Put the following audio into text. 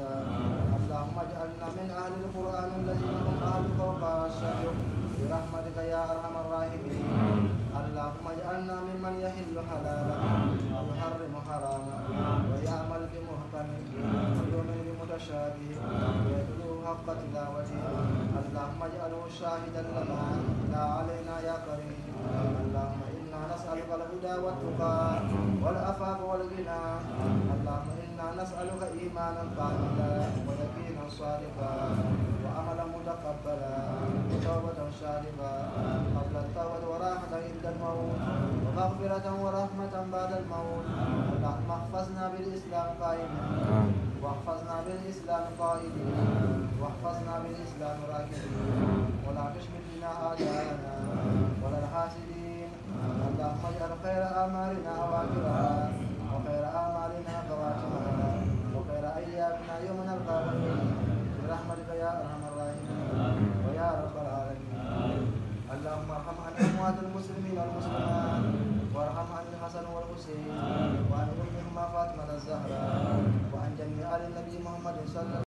اللهم اجعلنا من أهل القران الذين هم اهلك وخاصتك برحمتك يا ارحم الراحمين اللهم اجعلنا ممن يحل حلالا ويحرم حراما ويعمل بمحكم ويؤمن بمتشابه ويتلو حق تلاوته اللهم اجعله شاهدا لنا لا علينا يا كريم اللهم أنا نسالك الهدى والتقى اللهم أنا نسألك إيمانا كاملا ويقينا صادقا وعملا متقبلا وتوبة شارقا قبل التوبة وراحة عند الموت ومغفرة ورحمة بعد الموت اللهم احفظنا بالإسلام قائما واحفظنا بالإسلام قائدين واحفظنا بالإسلام راكبين ولا تشمل بنا اعداءنا ولا الحاسدين اللهم اجعل خير اعمالنا اواخرها يا أرحم الراحمين. ويا رب العالمين. اللهم ارحم عن اموات المسلمين والمسلمات. وارحم عن الحسن والحسين. وعن امهما فاطمة الزهراء. وعن جميع آل النبي محمد صلى الله